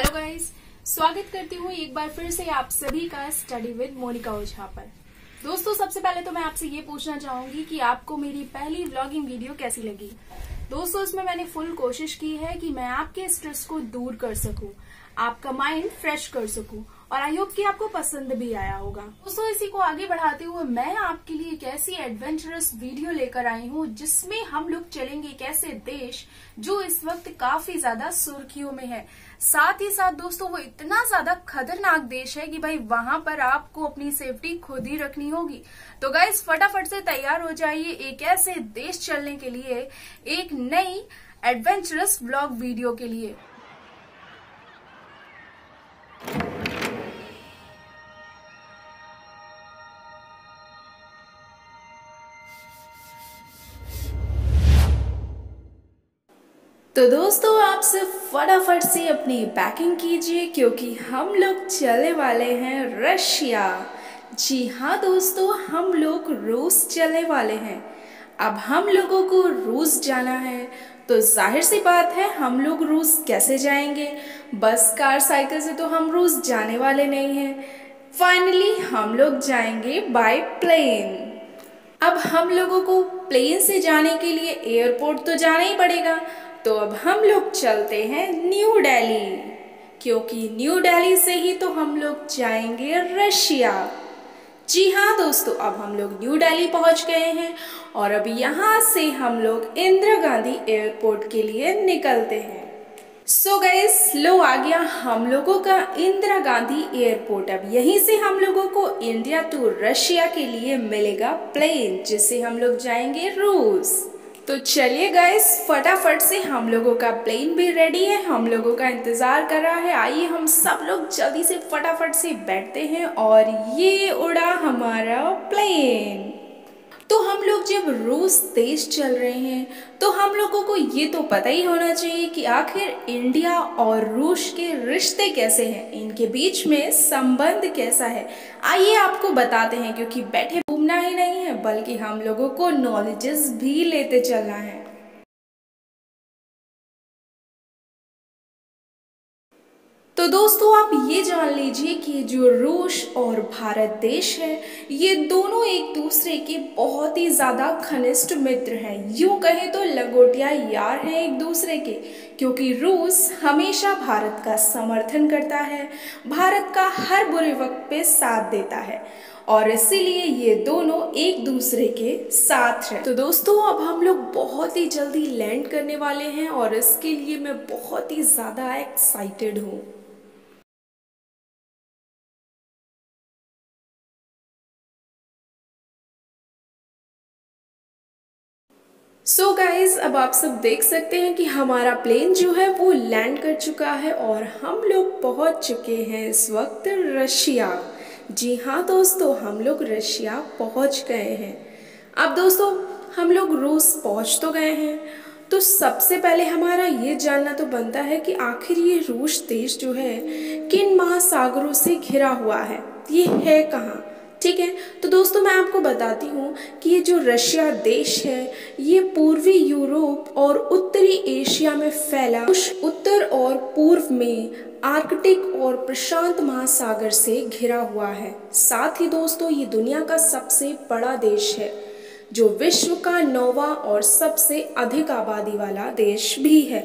Hello guys स्वागत करती हूँ एक बार फिर से आप सभी का स्टडी विद मोनिका ओझा पर। दोस्तों, सबसे पहले तो मैं आपसे ये पूछना चाहूँगी कि आपको मेरी पहली व्लॉगिंग वीडियो कैसी लगी? दोस्तों, इसमें मैंने फुल कोशिश की है कि मैं आपके स्ट्रेस को दूर कर सकूँ, आपका माइंड फ्रेश कर सकूँ और आई होप कि आपको पसंद भी आया होगा। दोस्तों इसी को आगे बढ़ाते हुए मैं आपके लिए एक ऐसी एडवेंचरस वीडियो लेकर आई हूँ, जिसमें हम लोग चलेंगे एक ऐसे देश, जो इस वक्त काफ़ी ज़्यादा सुर्खियों में है। साथ ही साथ, दोस्तों, वो इतना ज़्यादा खतरनाक देश है कि भाई, वहाँ पर आपको अपनी सेफ्टी खुद ही रखनी होगी। तो गाइस फटाफट से तैयार हो जाइए एक ऐसे देश चलने के लिए, एक नई एडवेंचरस ब्लॉग वीडियो के लिए। तो दोस्तों आप सिर्फ़ फटाफट से अपनी पैकिंग कीजिए, क्योंकि हम लोग चलने वाले हैं रशिया। जी हाँ दोस्तों, हम लोग रूस चलने वाले हैं। अब हम लोगों को रूस जाना है। तो ज़ाहिर सी बात है, हम लोग रूस कैसे जाएँगे? बस, कार, साइकिल से तो हम रूस जाने वाले नहीं हैं। फाइनली हम लोग जाएँगे बाय प्लेन अब हम लोगों को प्लेन से जाने के लिए एयरपोर्ट तो जाना ही पड़ेगा। तो अब हम लोग चलते हैं न्यू दिल्ली क्योंकि न्यू दिल्ली से ही तो हम लोग जाएँगे रशिया। जी हाँ दोस्तों, अब हम लोग न्यू दिल्ली पहुँच गए हैं और अब यहाँ से हम लोग इंदिरा गांधी एयरपोर्ट के लिए निकलते हैं। सो so गैस लो आ गया हम लोगों का इंदिरा गांधी एयरपोर्ट। अब यहीं से हम लोगों को इंडिया टू रशिया के लिए मिलेगा प्लेन जिससे हम लोग जाएँगे रूस। तो चलिए गाइस फटाफट से हम लोगों का प्लेन भी रेडी है, हम लोगों का इंतज़ार कर रहा है। आइए हम सब लोग जल्दी से फटाफट से बैठते हैं और ये उड़ा हमारा प्लेन तो हम लोग जब रूस देश चल रहे हैं तो हम लोगों को ये तो पता ही होना चाहिए कि आखिर इंडिया और रूस के रिश्ते कैसे हैं, इनके बीच में संबंध कैसा है। आइए आपको बताते हैं, क्योंकि बैठे घूमना ही नहीं है, बल्कि हम लोगों को नॉलेजेस भी लेते चलना है। दोस्तों, आप ये जान लीजिए कि जो रूस और भारत देश है, ये दोनों एक दूसरे के बहुत ही ज़्यादा घनिष्ठ मित्र हैं। यूँ कहें तो लंगोटिया यार हैं एक दूसरे के, क्योंकि रूस हमेशा भारत का समर्थन करता है, भारत का हर बुरे वक्त पे साथ देता है, और इसीलिए ये दोनों एक दूसरे के साथ हैं। तो दोस्तों, अब हम लोग बहुत ही जल्दी लैंड करने वाले हैं, और इसके लिए मैं बहुत ही ज़्यादा एक्साइटेड हूँ। सो so गाइज़ अब आप सब देख सकते हैं कि हमारा प्लेन जो है वो लैंड कर चुका है और हम लोग पहुँच चुके हैं इस वक्त रशिया। जी हाँ दोस्तों, हम लोग रशिया पहुँच गए हैं। अब दोस्तों, हम लोग रूस पहुँच तो गए हैं। तो सबसे पहले हमारा ये जानना तो बनता है कि आखिर ये रूस देश जो है, किन महासागरों से घिरा हुआ है? ये है कहाँ? ठीक है तो दोस्तों मैं आपको बताती हूँ कि ये जो रशिया देश है, ये पूर्वी यूरोप और उत्तरी एशिया में फैला। उत्तर और पूर्व में आर्कटिक और प्रशांत महासागर से घिरा हुआ है। साथ ही दोस्तों, ये दुनिया का सबसे बड़ा देश है, जो विश्व का नौवा और सबसे अधिक आबादी वाला देश भी है।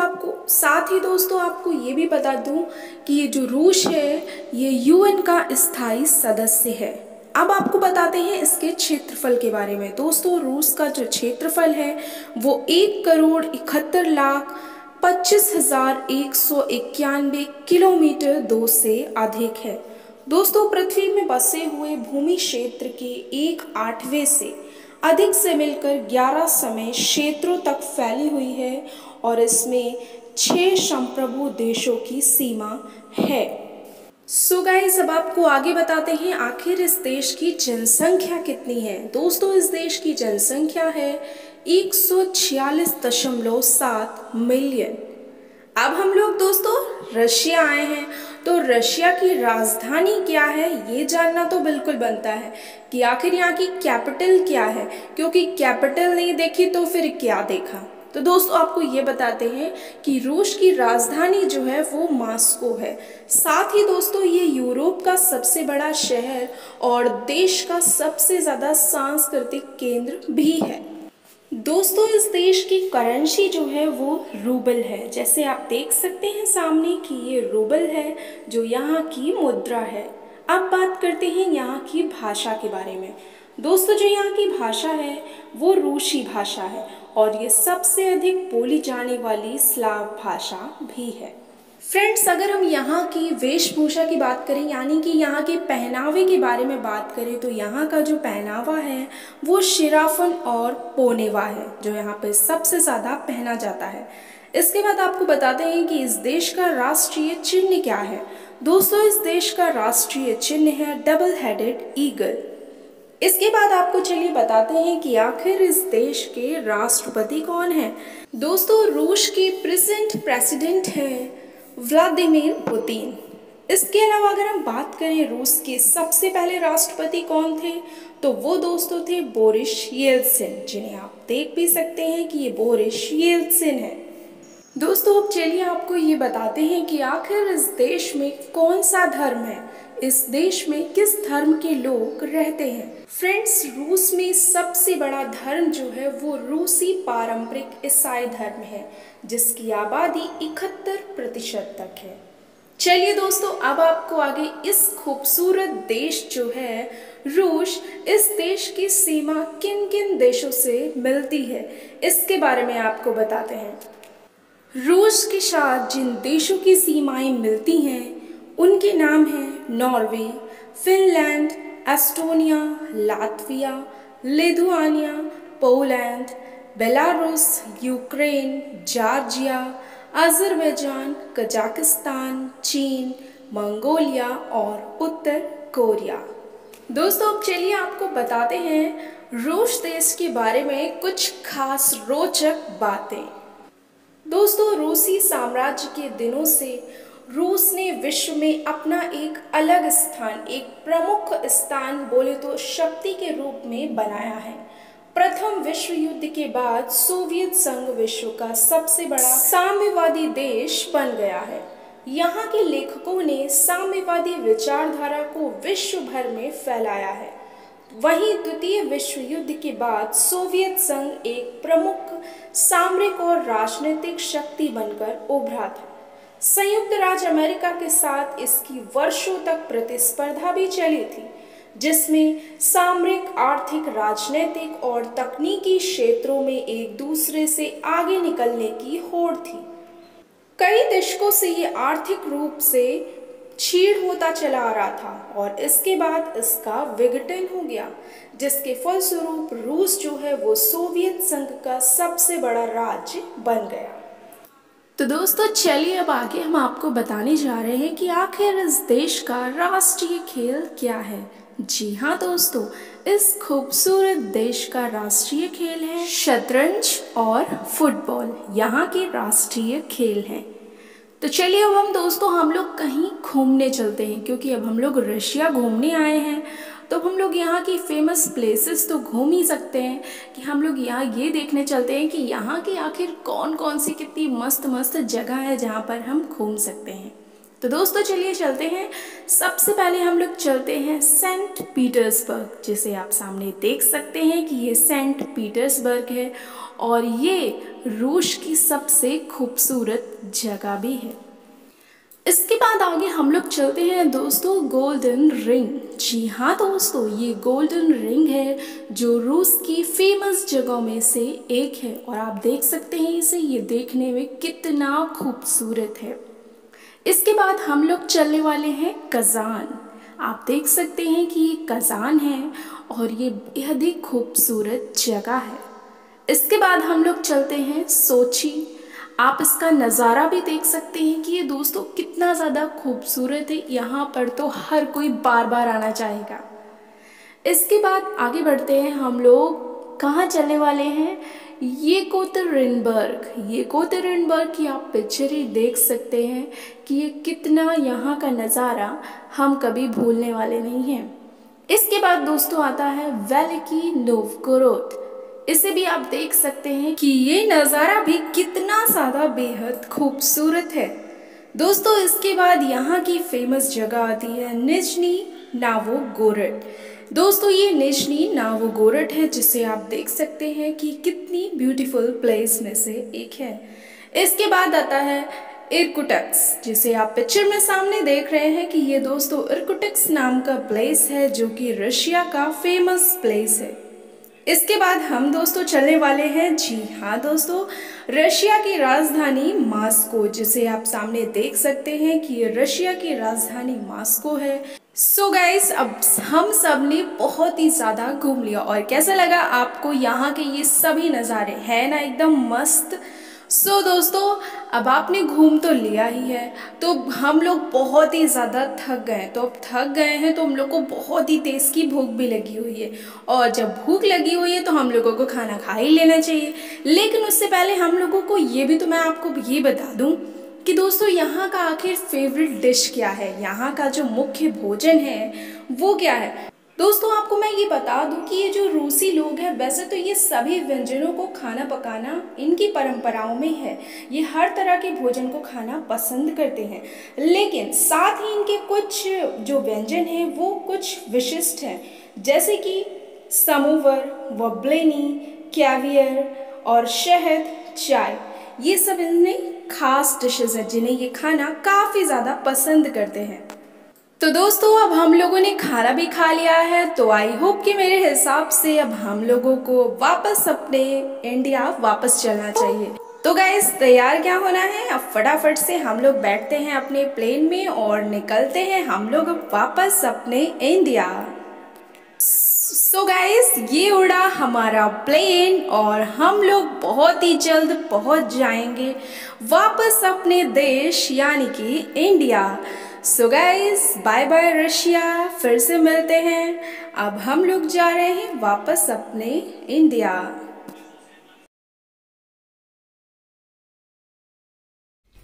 आपको, साथ ही दोस्तों, आपको ये भी बता दूँ कि ये जो रूस है, ये यूएन का स्थायी सदस्य है। अब आपको बताते हैं इसके क्षेत्रफल के बारे में। दोस्तों, रूस का जो क्षेत्रफल है, वो एक करोड़ इकहत्तर लाख पच्चीस हज़ार एक सौ इक्यानवे किलोमीटर दो से अधिक है। दोस्तों, पृथ्वी में बसे हुए भूमि क्षेत्र के एक आठवें से अधिक से मिलकर 11 समय क्षेत्रों तक फैली हुई है और इसमें छह संप्रभु देशों की सीमा है। सो so अब आपको आगे बताते हैं, आखिर इस देश की जनसंख्या कितनी है? दोस्तों, इस देश की जनसंख्या है एक मिलियन। अब हम लोग दोस्तों, रशिया आए हैं। तो रशिया की राजधानी क्या है, ये जानना तो बिल्कुल बनता है कि आखिर यहाँ की कैपिटल क्या है। क्योंकि कैपिटल नहीं देखी तो फिर क्या देखा? तो दोस्तों, आपको ये बताते हैं कि रूस की राजधानी जो है वो मास्को है। साथ ही दोस्तों, ये यूरोप का सबसे बड़ा शहर और देश का सबसे ज़्यादा सांस्कृतिक केंद्र भी है। दोस्तों, इस देश की करेंसी जो है वो रूबल है। जैसे आप देख सकते हैं सामने कि ये रूबल है, जो यहाँ की मुद्रा है। अब बात करते हैं यहाँ की भाषा के बारे में। दोस्तों, जो यहाँ की भाषा है, वो रूसी भाषा है और ये सबसे अधिक बोली जाने वाली स्लाव भाषा भी है। फ्रेंड्स अगर हम यहाँ की वेशभूषा की बात करें, यानी कि यहाँ के पहनावे के बारे में बात करें तो यहाँ का जो पहनावा है, वो शिराफन और पोनेवा है, जो यहाँ पे सबसे ज़्यादा पहना जाता है। इसके बाद आपको बताते हैं कि इस देश का राष्ट्रीय चिन्ह क्या है। दोस्तों, इस देश का राष्ट्रीय चिन्ह है डबल हेडेड ईगल इसके बाद आपको चलिए बताते हैं कि आखिर इस देश के राष्ट्रपति कौन है। दोस्तों, रूस के प्रेजेंट प्रेसिडेंट हैं व्लादिमीर पुतिन। इसके अलावा अगर हम बात करें रूस के सबसे पहले राष्ट्रपति कौन थे तो वो दोस्तों थे बोरिश येल्सिन, जिन्हें आप देख भी सकते हैं कि ये बोरिश येल्सिन है। दोस्तों, अब चलिए आपको ये बताते हैं कि आखिर इस देश में कौन सा धर्म है। इस देश में किस धर्म के लोग रहते हैं? फ्रेंड्स रूस में सबसे बड़ा धर्म जो है वो रूसी पारंपरिक ईसाई धर्म है, जिसकी आबादी इकहत्तर प्रतिशत तक है। चलिए दोस्तों, अब आपको आगे इस खूबसूरत देश जो है, रूस, इस देश की सीमा किन किन देशों से मिलती है, इसके बारे में आपको बताते हैं। रूस के साथ जिन देशों की सीमाएँ मिलती हैं उनके नाम हैं Norway, Finland, Estonia, Latvia, Lithuania, Poland, Belarus, Ukraine, Georgia, Azerbaijan, Kazakhstan, चीन, मंगोलिया और उत्तर कोरिया। दोस्तों, अब चलिए आपको बताते हैं रूस देश के बारे में कुछ खास रोचक बातें। दोस्तों, रूसी साम्राज्य के दिनों से रूस ने विश्व में अपना एक अलग स्थान, एक प्रमुख स्थान बोले तो शक्ति के रूप में बनाया है। प्रथम विश्व युद्ध के बाद सोवियत संघ विश्व का सबसे बड़ा साम्यवादी देश बन गया है। यहाँ के लेखकों ने साम्यवादी विचारधारा को विश्व भर में फैलाया है। वहीं द्वितीय विश्व युद्ध के बाद सोवियत संघ एक प्रमुख सामरिक और राजनीतिक शक्ति बनकर उभरा था। संयुक्त राज्य अमेरिका के साथ इसकी वर्षों तक प्रतिस्पर्धा भी चली थी, जिसमें सामरिक, आर्थिक, राजनीतिक और तकनीकी क्षेत्रों में एक दूसरे से आगे निकलने की होड़ थी। कई दशकों से ये आर्थिक रूप से छीड़ होता चला आ रहा था और इसके बाद इसका विघटन हो गया, जिसके फलस्वरूप रूस जो है वो सोवियत संघ का सबसे बड़ा राज्य बन गया। तो दोस्तों, चलिए अब आगे हम आपको बताने जा रहे हैं कि आखिर इस देश का राष्ट्रीय खेल क्या है। जी हाँ दोस्तों, इस खूबसूरत देश का राष्ट्रीय खेल है शतरंज और फुटबॉल, यहाँ के राष्ट्रीय खेल हैं। तो चलिए अब हम दोस्तों, हम लोग कहीं घूमने चलते हैं, क्योंकि अब हम लोग रशिया घूमने आए हैं। तो हम लोग यहाँ की फ़ेमस प्लेसेस तो घूम ही सकते हैं कि हम लोग यहाँ ये देखने चलते हैं कि यहाँ की आखिर कौन कौन सी कितनी मस्त मस्त जगह है जहाँ पर हम घूम सकते हैं। तो दोस्तों, चलिए चलते हैं। सबसे पहले हम लोग चलते हैं सेंट पीटर्सबर्ग जिसे आप सामने देख सकते हैं कि ये सेंट पीटर्सबर्ग है और ये रूस की सबसे खूबसूरत जगह भी है। इसके बाद आगे हम लोग चलते हैं दोस्तों गोल्डन रिंग जी हाँ दोस्तों, ये गोल्डन रिंग है, जो रूस की फ़ेमस जगहों में से एक है। और आप देख सकते हैं इसे, ये देखने में कितना खूबसूरत है। इसके बाद हम लोग चलने वाले हैं कज़ान आप देख सकते हैं कि ये कज़ान है, और ये बेहद ही खूबसूरत जगह है। इसके बाद हम लोग चलते हैं सोची आप इसका नज़ारा भी देख सकते हैं कि ये दोस्तों कितना ज़्यादा खूबसूरत है। यहाँ पर तो हर कोई बार बार आना चाहेगा। इसके बाद आगे बढ़ते हैं हम लोग। कहाँ चलने वाले हैं? ये कोतरिनबर्ग ये कोतरिनबर्ग की आप पिक्चर ही देख सकते हैं कि ये कितना यहाँ का नज़ारा हम कभी भूलने वाले नहीं हैं। इसके बाद दोस्तों आता है वेल वेलकी नोवगोरोड। इसे भी आप देख सकते हैं कि ये नज़ारा भी कितना ज़्यादा बेहद खूबसूरत है। दोस्तों, इसके बाद यहाँ की फ़ेमस जगह आती है निजनी नावो गोरट दोस्तों, ये निजनी नावो गोरट है, जिसे आप देख सकते हैं कि कितनी ब्यूटीफुल प्लेस में से एक है। इसके बाद आता है इरकुटक्स, जिसे आप पिक्चर में सामने देख रहे हैं कि ये दोस्तों इरकुटक्स नाम का प्लेस है जो कि रशिया का फ़ेमस प्लेस है। इसके बाद हम दोस्तों चलने वाले हैं। जी हाँ दोस्तों, रशिया की राजधानी मास्को, जिसे आप सामने देख सकते हैं कि रशिया की राजधानी मास्को है। सो so गाइस अब हम सबने बहुत ही ज़्यादा घूम लिया और कैसा लगा आपको? यहाँ के ये सभी नज़ारे, है ना? एकदम मस्त। सो so, दोस्तों अब आपने घूम तो लिया ही है। तो हम लोग बहुत ही ज़्यादा थक गए। तो अब थक गए हैं तो हम लोग को बहुत ही तेज़ की भूख भी लगी हुई है। और जब भूख लगी हुई है तो हम लोगों को खाना खा ही लेना चाहिए। लेकिन उससे पहले हम लोगों को ये भी तो मैं आपको ये बता दूँ कि दोस्तों यहाँ का आखिर फेवरेट डिश क्या है? यहाँ का जो मुख्य भोजन है वो क्या है? दोस्तों, आपको मैं ये बता दूँ कि ये जो रूसी लोग हैं, वैसे तो ये सभी व्यंजनों को खाना पकाना इनकी परंपराओं में है। ये हर तरह के भोजन को खाना पसंद करते हैं। लेकिन साथ ही इनके कुछ जो व्यंजन हैं, वो कुछ विशिष्ट हैं। जैसे कि समोवर, वब्लेनी, कैवियर और शहद, चाय। ये सब इनमें खास डिशेज़ हैं जिन्हें ये खाना काफ़ी ज़्यादा पसंद करते हैं। तो दोस्तों, अब हम लोगों ने खाना भी खा लिया है तो आई होप कि मेरे हिसाब से अब हम लोगों को वापस अपने इंडिया वापस चलना चाहिए। तो गाइज़ तैयार क्या होना है? अब फटाफट से हम लोग बैठते हैं अपने प्लेन में और निकलते हैं हम लोग वापस अपने इंडिया सो so गाइस ये उड़ा हमारा प्लेन और हम लोग बहुत ही जल्द पहुँच जाएँगे वापस अपने देश, यानी कि India so guys bye bye Russia फिर से मिलते हैं। अब हम लोग जा रहे हैं वापस अपने इंडिया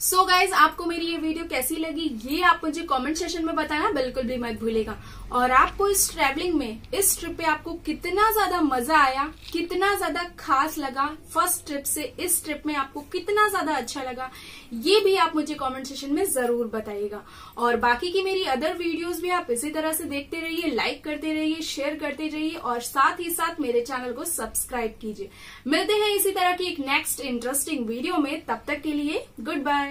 सो so गाइज़ आपको मेरी ये वीडियो कैसी लगी? ये आप मुझे कमेंट सेशन में बताना, बिल्कुल भी मत भूलेगा। और आपको इस ट्रैवलिंग में, इस ट्रिप पे आपको कितना ज़्यादा मज़ा आया, कितना ज़्यादा खास लगा फ़र्स्ट ट्रिप से इस ट्रिप में आपको कितना ज़्यादा अच्छा लगा, ये भी आप मुझे कमेंट सेशन में ज़रूर बताइएगा। और बाकी की मेरी अदर वीडियोस भी आप इसी तरह से देखते रहिए लाइक करते रहिए शेयर करते रहिए, और साथ ही साथ मेरे चैनल को सब्सक्राइब कीजिए। मिलते हैं इसी तरह की एक नेक्स्ट इंटरेस्टिंग वीडियो में। तब तक के लिए गुड बाय